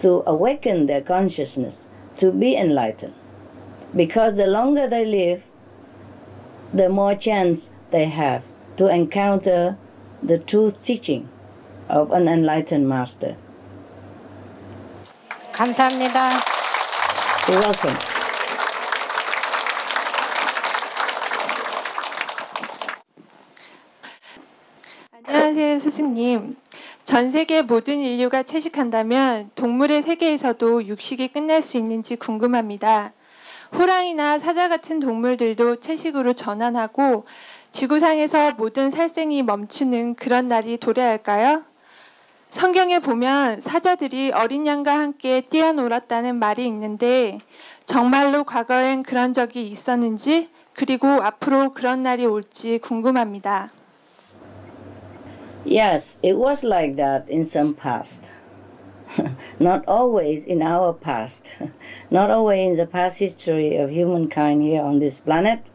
to awaken their consciousness, to be enlightened. Because the longer they live, the more chance they have to encounter the truth teaching of an enlightened master. 감사합니다. You're welcome. 안녕하세요, 스승님. 전 세계 모든 인류가 채식한다면 동물의 세계에서도 육식이 끝날 수 있는지 궁금합니다. 호랑이나 사자 같은 동물들도 채식으로 전환하고 지구상에서 모든 살생이 멈추는 그런 날이 도래할까요? 성경에 보면 사자들이 어린 양과 함께 뛰어놀았다는 말이 있는데 정말로 과거엔 그런 적이 있었는지 그리고 앞으로 그런 날이 올지 궁금합니다. Yes, it was like that in some past. not always in our past, not always in the past history of humankind here on this planet,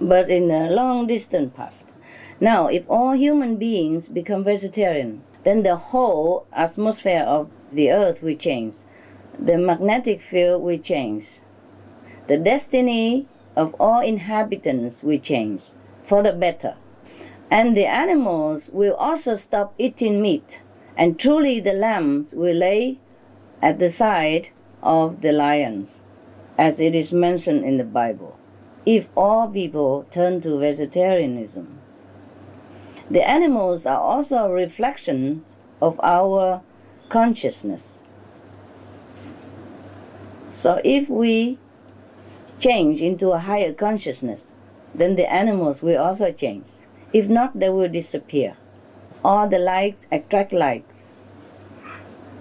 but in the long distant past. Now, if all human beings become vegetarian, then the whole atmosphere of the earth will change. The magnetic field will change. The destiny of all inhabitants will change for the better. And the animals will also stop eating meat, and truly the lambs will lay at the side of the lions, as it is mentioned in the Bible. If all people turn to vegetarianism, the animals are also a reflection of our consciousness. So if we change into a higher consciousness, then the animals will also change. If not, they will disappear. All the likes attract likes.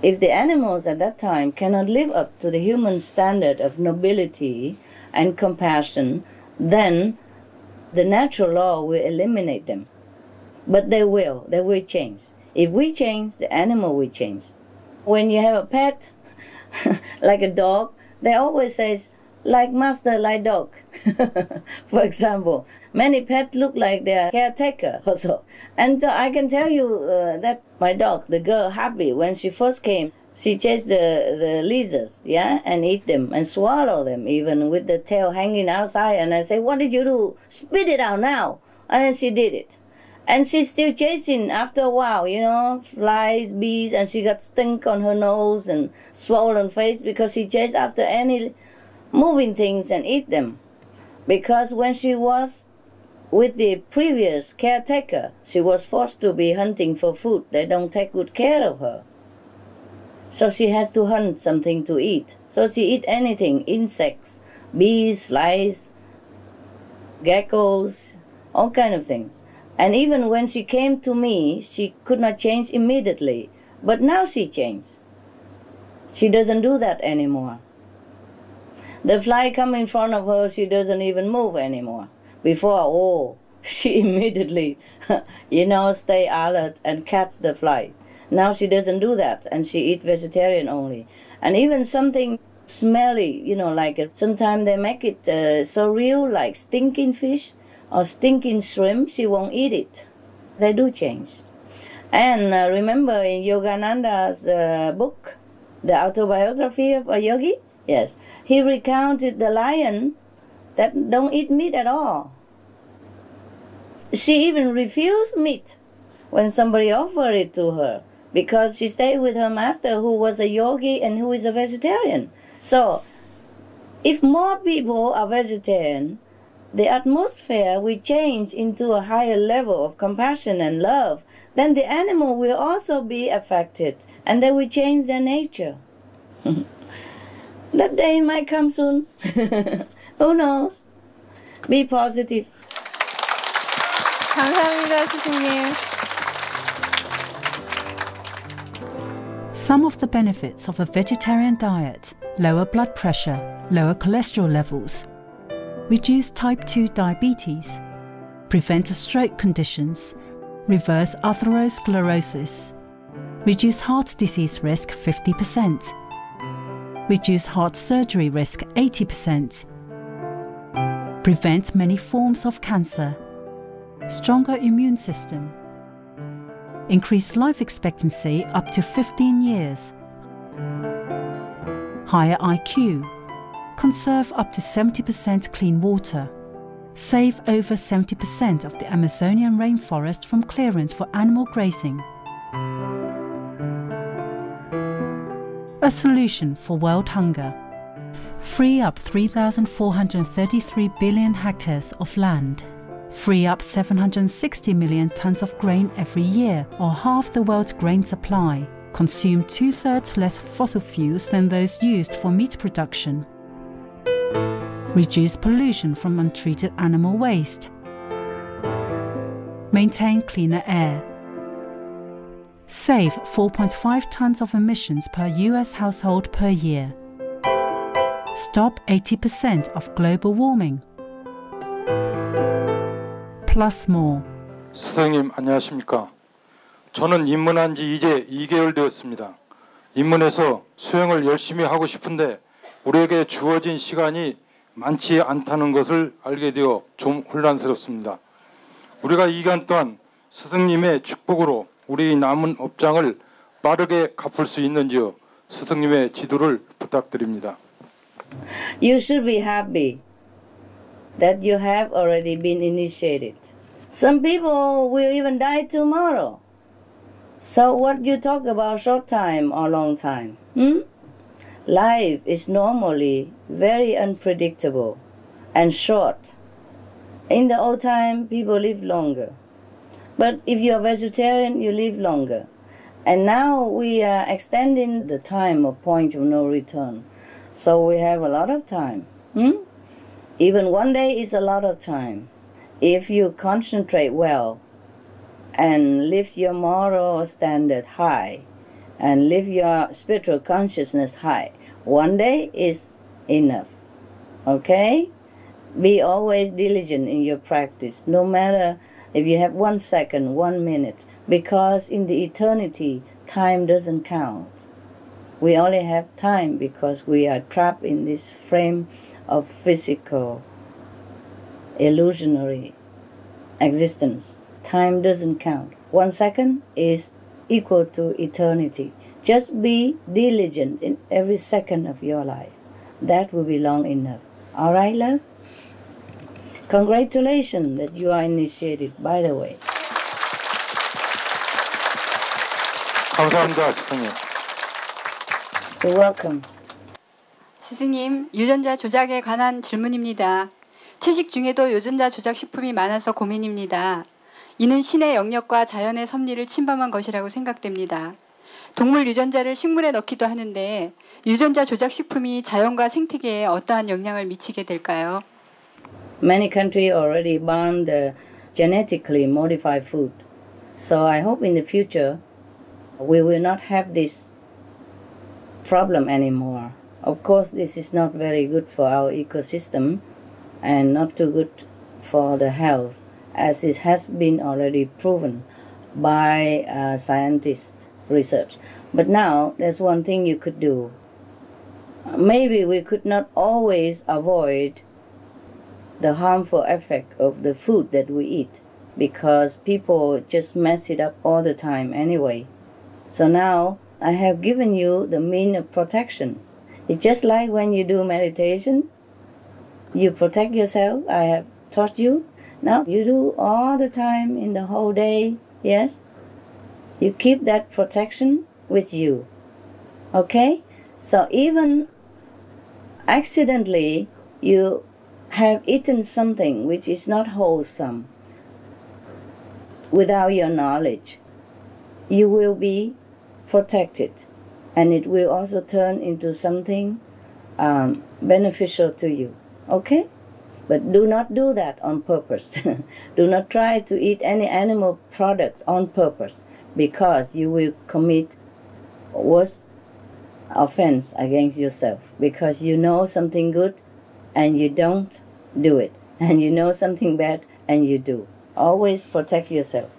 If the animals at that time cannot live up to the human standard of nobility and compassion, then the natural law will eliminate them. But they will, they will change. If we change, the animal will change. When you have a pet, *laughs* like a dog, they always says, like master, like dog. *laughs* For example, many pets look like their caretaker *laughs* also. And so I can tell you uh, that my dog, the girl, happy when she first came, she chased the, the lizards, yeah, and eat them and swallow them, even with the tail hanging outside. And I say, what did you do? Spit it out now. And then she did it. And she's still chasing after a while, you know, flies, bees, and she got stink on her nose and swollen face because she chased after any moving things and eat them. Because when she was with the previous caretaker, she was forced to be hunting for food. They don't take good care of her. So she has to hunt something to eat. So she eat anything, insects, bees, flies, geckos, all kind of things. And even when she came to me, she could not change immediately. But now she changed. She doesn't do that anymore. The fly come in front of her, she doesn't even move anymore. Before, oh, *laughs* she immediately, *laughs* you know, stay alert and catch the fly. Now she doesn't do that, and she eat vegetarian only. And even something smelly, you know, like sometimes they make it uh, so real, like stinking fish or stinking shrimp, she won't eat it. They do change. And uh, remember in Yogananda's uh, book, the autobiography of a yogi, yes, he recounted the lion that don't eat meat at all. She even refused meat when somebody offered it to her because she stayed with her master who was a yogi and who is a vegetarian. So, if more people are vegetarian, the atmosphere will change into a higher level of compassion and love, then the animal will also be affected and they will change their nature. *laughs* that day might come soon. *laughs* Who knows? Be positive. 감사합니다, 스승님. Some of the benefits of a vegetarian diet lower blood pressure, lower cholesterol levels, reduce type 2 diabetes, prevent stroke conditions, reverse atherosclerosis, reduce heart disease risk 50%, reduce heart surgery risk 80%, prevent many forms of cancer, stronger immune system, increase life expectancy up to 15 years, higher IQ, conserve up to 70% clean water, save over 70% of the Amazonian rainforest from clearance for animal grazing. A solution for world hunger. Free up 3,433 billion hectares of land. Free up 760 million tons of grain every year, or half the world's grain supply. Consume two thirds less fossil fuels than those used for meat production. Reduce pollution from untreated animal waste. Maintain cleaner air. Save 4.5 tons of emissions per US household per year. Stop 80% of global warming. Plus more. 스승님 안녕하십니까? 저는 입문한 지 이제 2개월 되었습니다. 입문해서 수행을 열심히 하고 싶은데 우리에게 주어진 시간이 많지 않다는 것을 알게 되어 좀 혼란스럽습니다. 우리가 이 기간 동안 스승님의 축복으로 우리 남은 업장을 빠르게 갚을 수 있는지요? 스승님의 지도를 부탁드립니다. You should be happy that you have already been initiated. Some people will even die tomorrow. So what you talk about short time or long time? Hmm? Life is normally very unpredictable and short. In the old time, people lived longer. But if you're vegetarian, you live longer. And now we are extending the time of point of no return. So we have a lot of time. Hmm? Even one day is a lot of time. If you concentrate well and lift your moral standard high and lift your spiritual consciousness high, one day is enough. Okay? Be always diligent in your practice, no matter if you have one second, one minute, because in the eternity, time doesn't count. We only have time because we are trapped in this frame of physical, illusionary existence. Time doesn't count. One second is equal to eternity. Just be diligent in every second of your life. That will be long enough. All right, love? Congratulations that you are initiated, by the way. 감사합니다, 스승님. You're welcome. 스승님, 유전자 조작에 관한 질문입니다. 채식 중에도 유전자 조작 식품이 많아서 고민입니다. 이는 신의 영역과 자연의 섭리를 침범한 것이라고 생각됩니다. 동물 유전자를 식물에 넣기도 하는데 유전자 조작 식품이 자연과 생태계에 어떠한 영향을 미치게 될까요? Many countries already ban the genetically modified food. So I hope in the future we will not have this problem anymore. Of course, this is not very good for our ecosystem and not too good for the health, as it has been already proven by uh, scientists' research. But now, there's one thing you could do. Maybe we could not always avoid the harmful effect of the food that we eat because people just mess it up all the time anyway. So now I have given you the mean of protection. It's just like when you do meditation, you protect yourself. I have taught you. Now you do all the time in the whole day, yes? You keep that protection with you. Okay? So even accidentally you have eaten something which is not wholesome without your knowledge, you will be protected and it will also turn into something um, beneficial to you. Okay? But do not do that on purpose. *laughs* do not try to eat any animal products on purpose because you will commit worse offense against yourself because you know something good and you don't do it and you know something bad and you do always protect yourself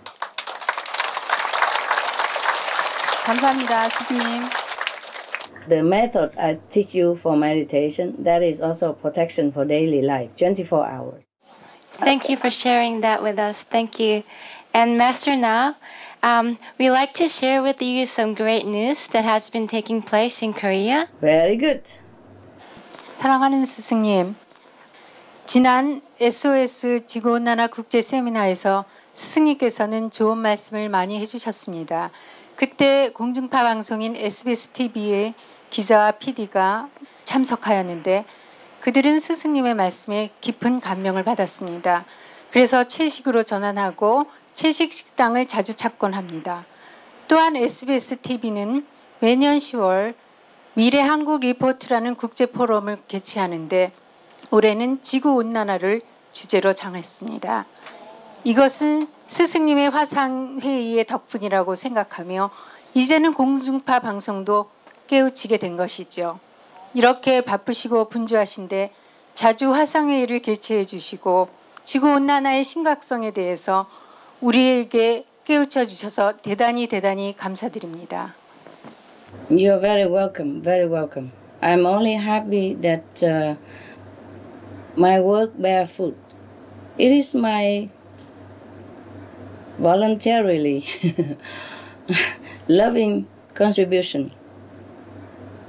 감사합니다, 스승님. The method i teach you for meditation that is also protection for daily life 24 hours Thank you for sharing that with us. Thank you. And Master now, um, we like to share with you some great news that has been taking place in Korea. Very good. 사랑하는 스승님, 지난 SOS 지구온난화 국제 세미나에서 스승님께서는 좋은 말씀을 많이 해주셨습니다. 그때 공중파 방송인 SBS TV의 기자와 PD가 참석하였는데 그들은 스승님의 말씀에 깊은 감명을 받았습니다. 그래서 채식으로 전환하고 채식 식당을 자주 찾곤 합니다. 또한 SBS TV는 매년 10월 미래 한국 리포트라는 국제 포럼을 개최하는데 올해는 지구 온난화를 주제로 정했습니다. 이것은 스승님의 화상 회의의 덕분이라고 생각하며 이제는 공중파 방송도 깨우치게 된 것이죠. 이렇게 바쁘시고 분주하신데 자주 화상회의를 개최해 주시고 지구온난화의 심각성에 대해서 우리에게 깨우쳐 주셔서 대단히 대단히 감사드립니다. You're very welcome, very welcome. I'm only happy that uh, my work fruit. It is my voluntarily loving contribution.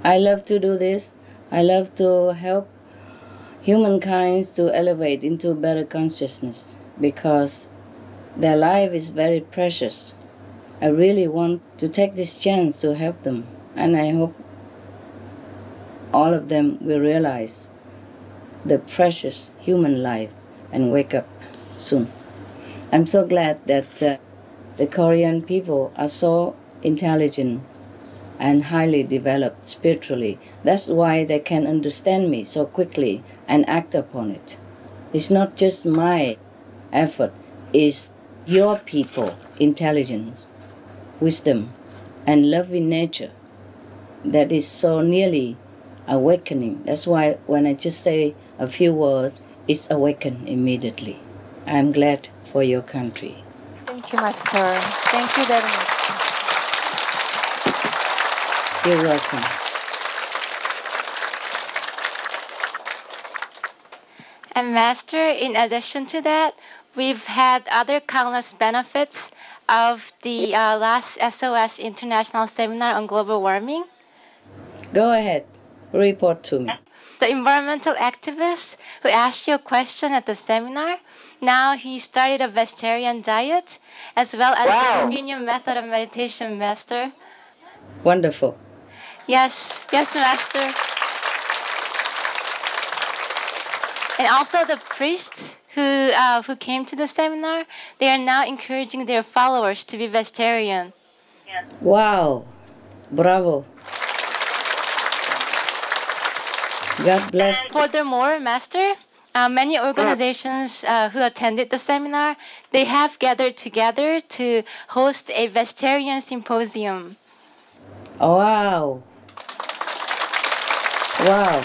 I love to do this. I love to help humankind to elevate into better consciousness because their life is very precious. I really want to take this chance to help them, and I hope all of them will realize the precious human life and wake up soon. I'm so glad that uh, the Korean people are so intelligent and highly developed spiritually. That's why they can understand me so quickly and act upon it. It's not just my effort, it's your people, intelligence, wisdom, and love in nature that is so nearly awakening. That's why when I just say a few words, it's awakened immediately. I'm glad for your country. Thank you, Master. Thank you very much. You're welcome. And Master, in addition to that, we've had other countless benefits of the uh, last SOS International Seminar on Global Warming. Go ahead, report to me. The environmental activist who asked you a question at the seminar, now he started a vegetarian diet as well as Wow. a convenient method of meditation, Master. Wonderful. Yes, yes, Master. And also the priests who uh, who came to the seminar, they are now encouraging their followers to be vegetarian. Wow. Bravo. God bless. Furthermore, Master, uh, many organizations uh, who attended the seminar, they have gathered together to host a vegetarian symposium. Wow. Wow.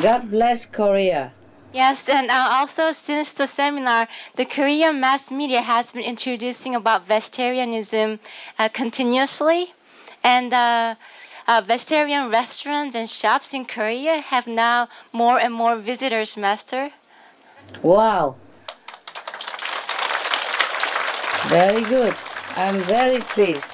God bless Korea. Yes, and uh, also since the seminar, the Korean mass media has been introducing about vegetarianism uh, continuously, and uh, uh, vegetarian restaurants and shops in Korea have now more and more visitors, Master. Wow. Very good. I'm very pleased.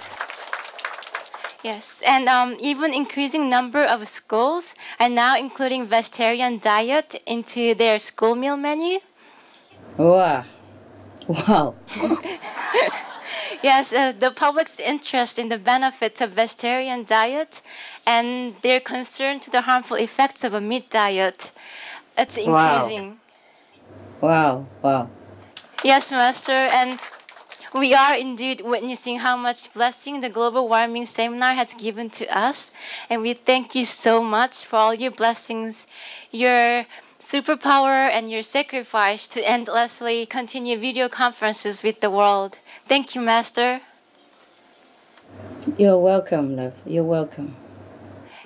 Yes, and um, even increasing number of schools are now including vegetarian diet into their school meal menu. Wow. Wow. Yes, uh, the public's interest in the benefits of vegetarian diet and their concern to the harmful effects of a meat diet, it's Wow. increasing. Wow. Wow. Yes, Master, and we are indeed witnessing how much blessing the global warming seminar has given to us, and we thank you so much for all your blessings, your superpower, and your sacrifice to endlessly continue video conferences with the world. Thank you, Master. You're welcome, love. You're welcome.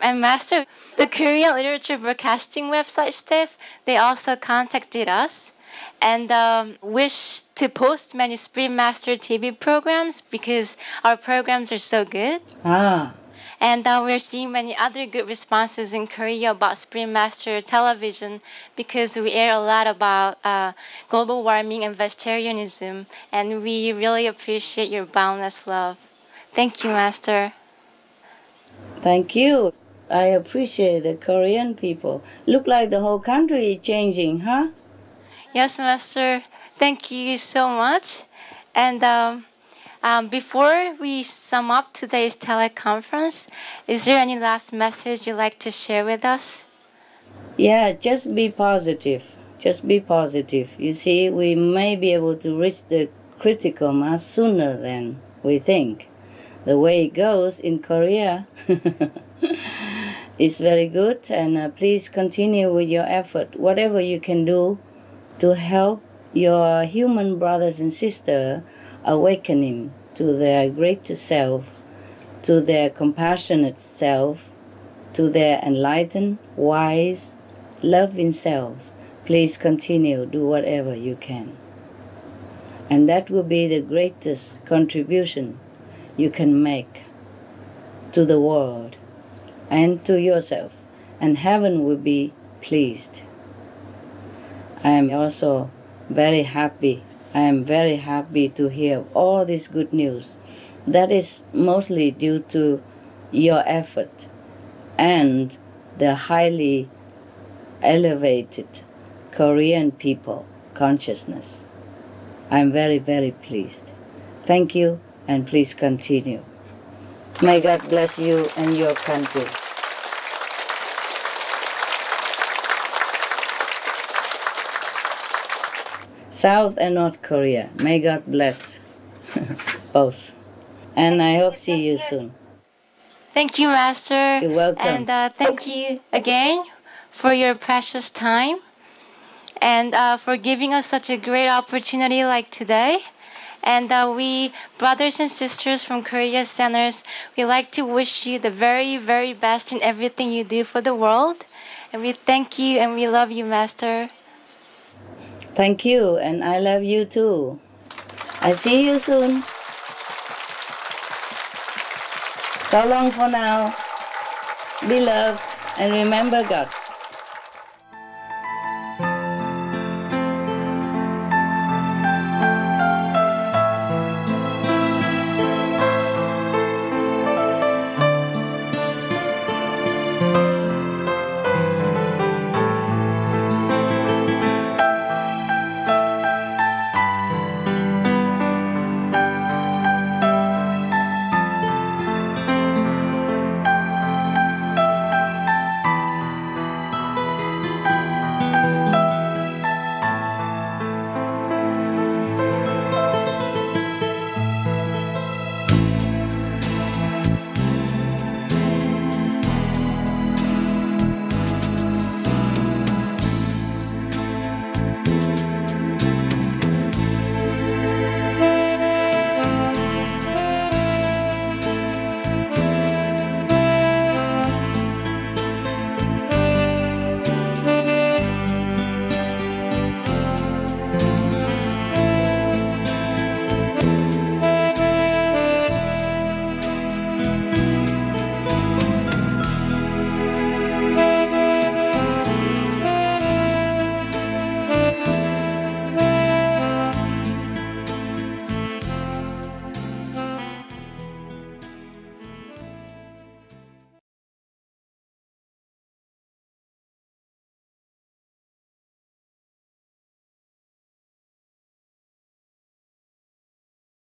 And Master, the Korean Literature Broadcasting website staff, they also contacted us and um, wish to post many Supreme Master TV programs because our programs are so good. Ah. And uh, we're seeing many other good responses in Korea about Supreme Master television because we air a lot about uh, global warming and vegetarianism. And we really appreciate your boundless love. Thank you, Master. Thank you. I appreciate the Korean people. Look like the whole country is changing, huh? Yes, Master. Thank you so much. And um, um, before we sum up today's teleconference, is there any last message you'd like to share with us? Yeah, just be positive. Just be positive. You see, we may be able to reach the critical mass sooner than we think. The way it goes in Korea *laughs* is very good, and uh, please continue with your effort. Whatever you can do to help your human brothers and sisters awakening to their greater self, to their compassionate self, to their enlightened, wise, loving self. Please continue, do whatever you can. And that will be the greatest contribution you can make to the world and to yourself, and heaven will be pleased. I am also very happy. I am very happy to hear all this good news. That is mostly due to your effort and the highly elevated Korean people consciousness. I'm very, very pleased. Thank you, and please continue. May God bless you and your country. South and North Korea. May God bless *laughs* both. And I hope see you soon. Thank you, Master. You're welcome. And uh, thank you again for your precious time and uh, for giving us such a great opportunity like today. And uh, we, brothers and sisters from Korea Centers, we like to wish you the very, very best in everything you do for the world. And we thank you and we love you, Master. Thank you, and I love you too. I see you soon. So long for now. Be loved and remember God.